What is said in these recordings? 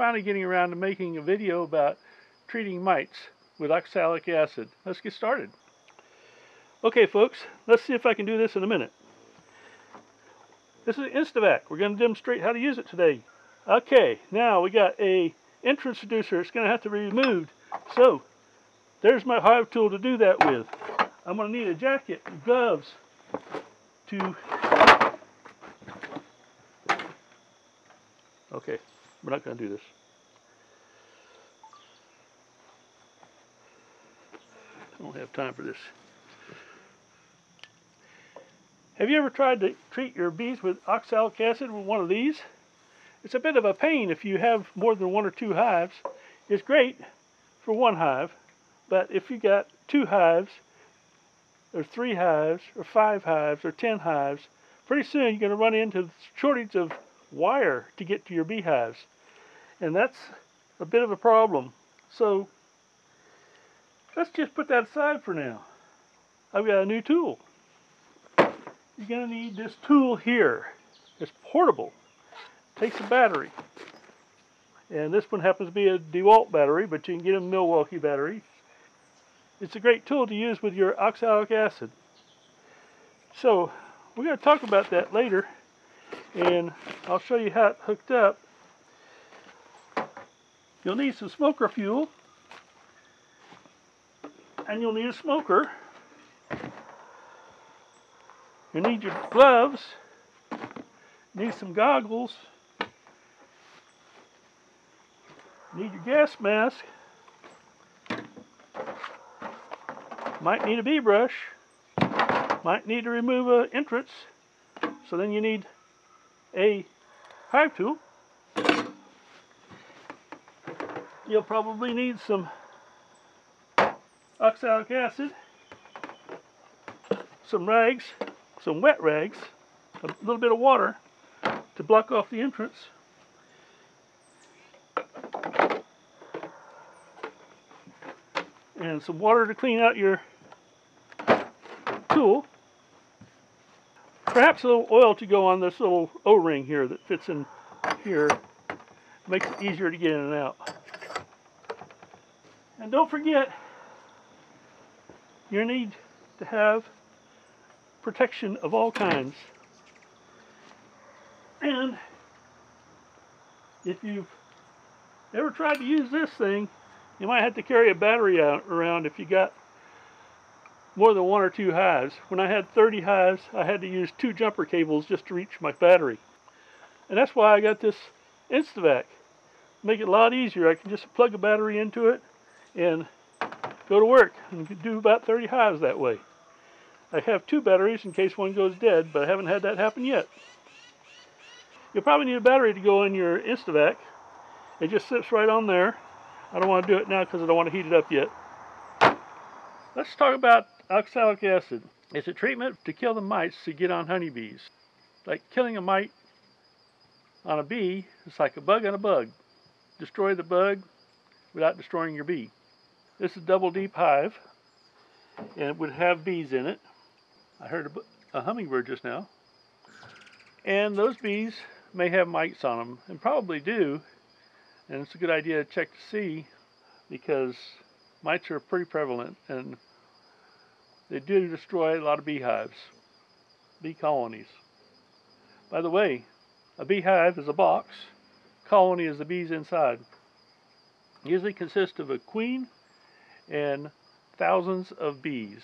finally getting around to making a video about treating mites with oxalic acid. Let's get started. Okay folks, let's see if I can do this in a minute. This is InstantVap. We're going to demonstrate how to use it today. Okay, now we got a entrance reducer. It's going to have to be removed. So, there's my hive tool to do that with. I'm going to need a jacket gloves to... Okay, we're not going to do this. I don't have time for this. Have you ever tried to treat your bees with oxalic acid with one of these? It's a bit of a pain if you have more than one or two hives. It's great for one hive, but if you got two hives, or three hives, or five hives, or ten hives, pretty soon you're going to run into the shortage of wire to get to your beehives. And that's a bit of a problem. So let's just put that aside for now. I've got a new tool. You're going to need this tool here. It's portable. Takes a battery. And this one happens to be a DeWalt battery, but you can get a Milwaukee battery. It's a great tool to use with your oxalic acid. So, we're going to talk about that later, and I'll show you how it hooked up. You'll need some smoker fuel, and you'll need a smoker. You need your gloves, need some goggles, need your gas mask, might need a bee brush, might need to remove an entrance, so then you need a hive tool. You'll probably need some oxalic acid, some rags, some wet rags, a little bit of water to block off the entrance. And some water to clean out your tool. Perhaps a little oil to go on this little O-ring here that fits in here. Makes it easier to get in and out. And don't forget, you need to have protection of all kinds. And if you've ever tried to use this thing, you might have to carry a battery out around if you got more than one or two hives. When I had 30 hives, I had to use two jumper cables just to reach my battery. And that's why I got this InstantVap. Make it a lot easier. I can just plug a battery into it and go to work and do about 30 hives that way. I have two batteries in case one goes dead, but I haven't had that happen yet. You'll probably need a battery to go in your InstantVap. It just sits right on there. I don't want to do it now because I don't want to heat it up yet. Let's talk about oxalic acid. It's a treatment to kill the mites to get on honeybees. Like killing a mite on a bee, it's like a bug on a bug. Destroy the bug without destroying your bee. This is a double deep hive and it would have bees in it. I heard a, a hummingbird just now. And those bees may have mites on them, and probably do. And it's a good idea to check to see because mites are pretty prevalent and they do destroy a lot of beehives, bee colonies. By the way, a beehive is a box, colony is the bees inside. Usually consists of a queen and thousands of bees.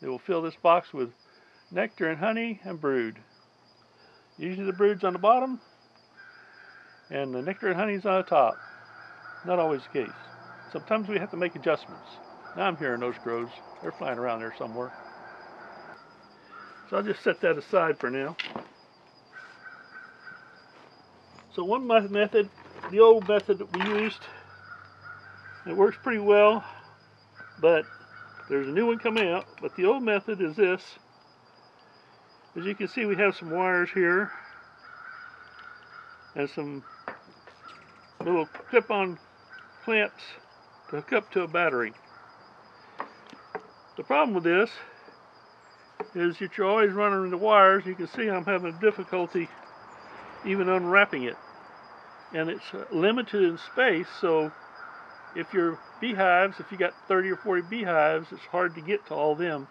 They will fill this box with nectar and honey and brood. Usually the brood's on the bottom and the nectar and honey's on the top. Not always the case. Sometimes we have to make adjustments. Now I'm hearing those crows. They're flying around there somewhere. So I'll just set that aside for now. So one method, the old method that we used, it works pretty well, but there's a new one coming out. But the old method is this. As you can see, we have some wires here and some little clip-on clamps to hook up to a battery. The problem with this is that you're always running the wires. You can see I'm having difficulty even unwrapping it. and it's uh, limited in space. So if your beehives, if you got 30 or 40 beehives, it's hard to get to all them.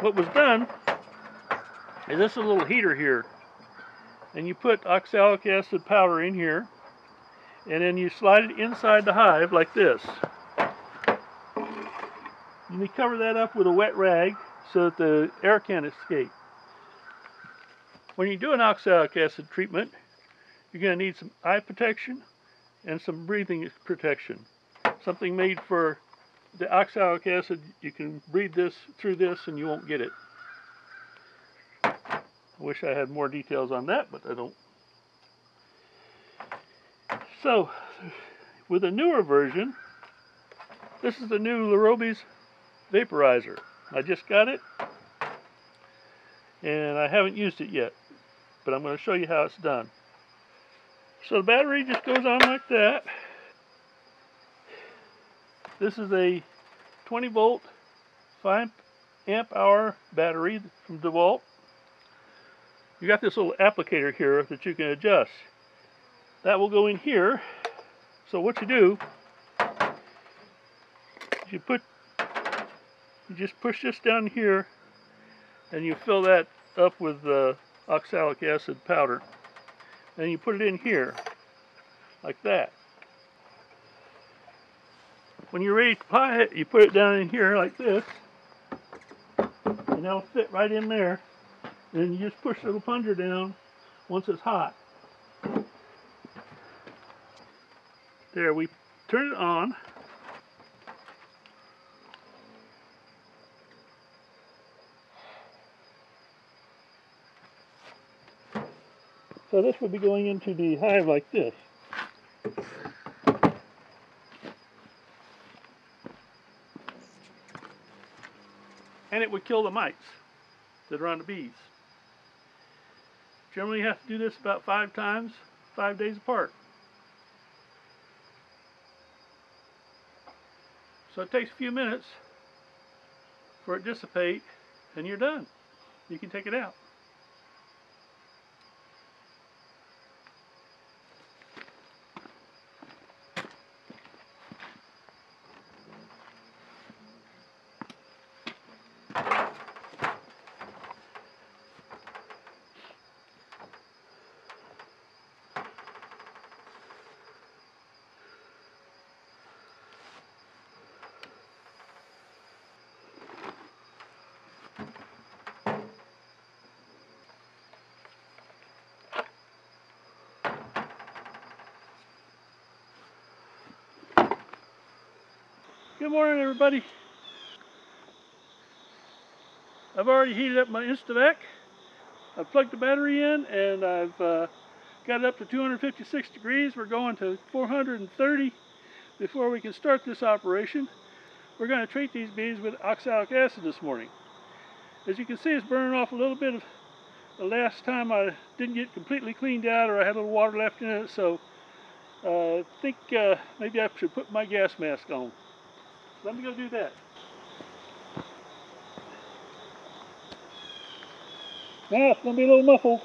What was done is this is a little heater here. And you put oxalic acid powder in here, and then you slide it inside the hive like this. And you cover that up with a wet rag so that the air can't escape. When you do an oxalic acid treatment, you're going to need some eye protection and some breathing protection. Something made for the oxalic acid, you can breathe this through this and you won't get it. I wish I had more details on that, but I don't. So, with a newer version, this is the new Lorobis vaporizer. I just got it, and I haven't used it yet, but I'm going to show you how it's done. So the battery just goes on like that. This is a 20 volt 5 amp hour battery from DeWalt. You got this little applicator here that you can adjust. That will go in here. So what you do, is you put, you just push this down here and you fill that up with uh, oxalic acid powder. And you put it in here, like that. When you're ready to apply it, you put it down in here like this, and that'll fit right in there. And then you just push the little plunger down once it's hot. There, we turn it on. So this would be going into the hive like this. And it would kill the mites that are on the bees. Generally you have to do this about five times, five days apart. So it takes a few minutes for it to dissipate and you're done. You can take it out. Good morning, everybody. I've already heated up my InstantVap. I've plugged the battery in and I've uh, got it up to 256 degrees. We're going to 430 before we can start this operation. We're going to treat these bees with oxalic acid this morning. As you can see, it's burning off a little bit of the last time I didn't get completely cleaned out or I had a little water left in it, so uh, I think uh, maybe I should put my gas mask on. Let me go do that. Now it's going to be a little muffled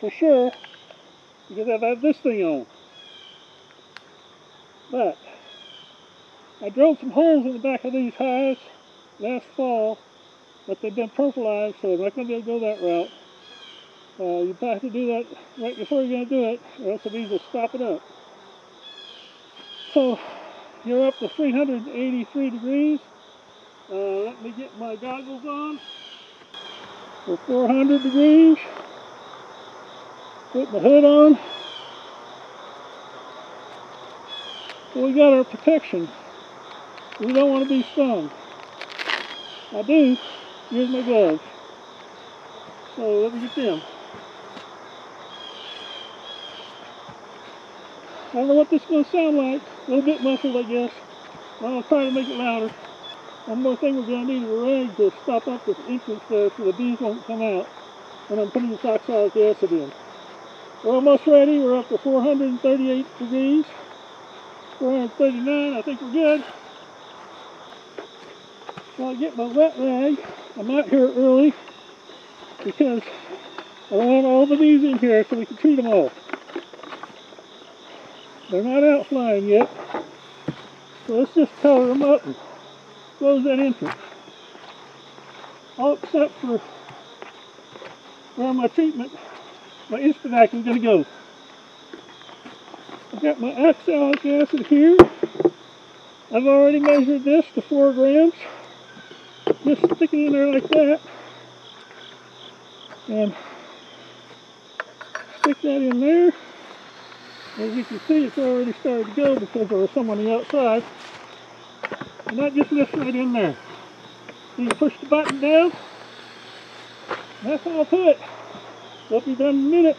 for sure because I've had this thing on. But I drove some holes in the back of these hives last fall, but they've been propolised, so I'm not going to be able to go that route. Uh, you have to do that right before you're going to do it, or else the bees will stop it up. So you're up to 383 degrees. Uh, let me get my goggles on for 400 degrees. Put my hood on. We got our protection. We don't want to be stung. I do. Here's my gloves. So let me get them. I don't know what this is going to sound like. A little bit muffled, I guess. I'll try to make it louder. One more thing we're going to need a rag to stop up this entrance there so the bees won't come out. And I'm putting this oxalic acid in. We're almost ready. We're up to 438 degrees. 439, I think we're good. So I get my wet rag. I'm out here early because I want all the bees in here so we can treat them all. They're not out flying yet. So let's just cover them up and close that entrance. All except for where my treatment, my InstantVap is going to go. I've got my oxalic acid here. I've already measured this to four grams. Just stick it in there like that. And stick that in there. As you can see, it's already started to go because there was some on the outside. And that just lifts right in there. You push the button down. That's all to it. It'll be done in a minute.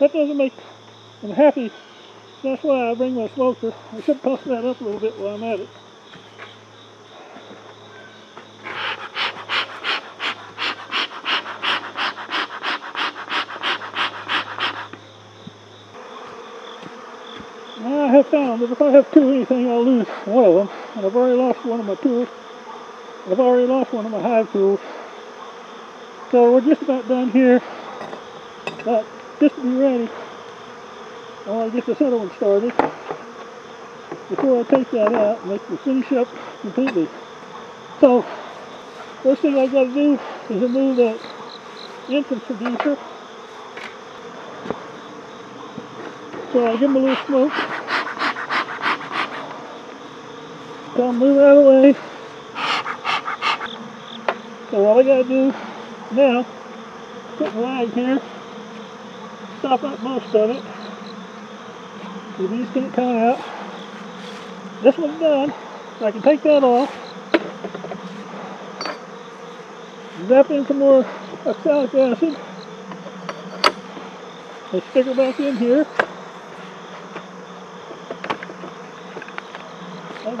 That doesn't make them happy. That's why I bring my smoker. I should toss that up a little bit while I'm at it. Now I found that if I have two anything, I'll lose one of them. And I've already lost one of my tools. I've already lost one of my hive tools. So we're just about done here. But just to be ready, I want to get this other one started before I take that out and make the finish up completely. So first thing I got to do is remove that entrance reducer. So I'll give him a little smoke. I'll move out of the way. So all I gotta do now, put rag here, stop up most of it. So these can't come out. This one's done. So I can take that off. Zap in some more uh, oxalic acid. And stick it back in here.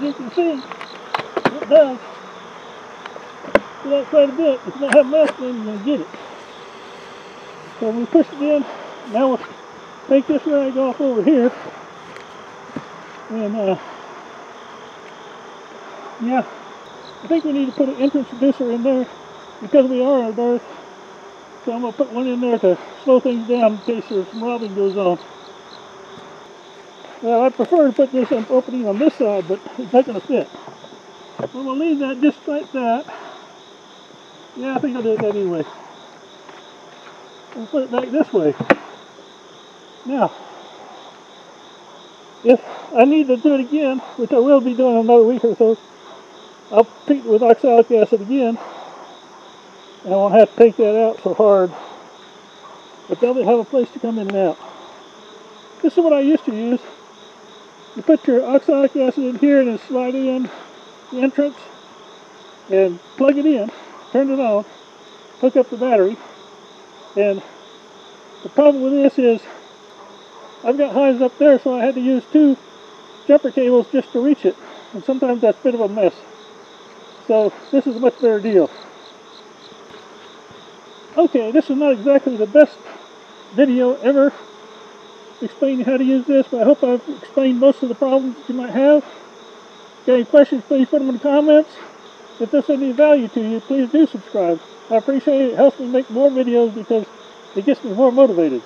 As you can see, it does get out quite a bit. If you don't have enough, then to get it. So we push it in. Now we'll take this rag off over here. And, uh, yeah, I think we need to put an entrance reducer in there because we are on Earth. So I'm going to put one in there to slow things down in case there's some robbing goes on. Well, I prefer to put this opening on this side, but it's not going to fit. Going to leave that just like that. Yeah, I think I'll do that anyway. I'll put it back this way. Now, if I need to do it again, which I will be doing in another week or so, I'll treat it with oxalic acid again. And I won't have to take that out so hard. But they'll have a place to come in and out. This is what I used to use. You put your oxalic acid in here and then slide it in the entrance and plug it in, turn it on, hook up the battery. And the problem with this is I've got hives up there so I had to use two jumper cables just to reach it. And sometimes that's a bit of a mess. So this is a much better deal. Okay, this is not exactly the best video ever explaining how to use this, but I hope I've explained most of the problems that you might have. Got any questions, please put them in the comments. If this is any value to you, please do subscribe. I appreciate it. It helps me make more videos because it gets me more motivated.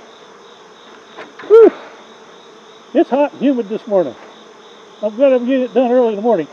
Whew. It's hot and humid this morning. I'm glad I'm getting it done early in the morning.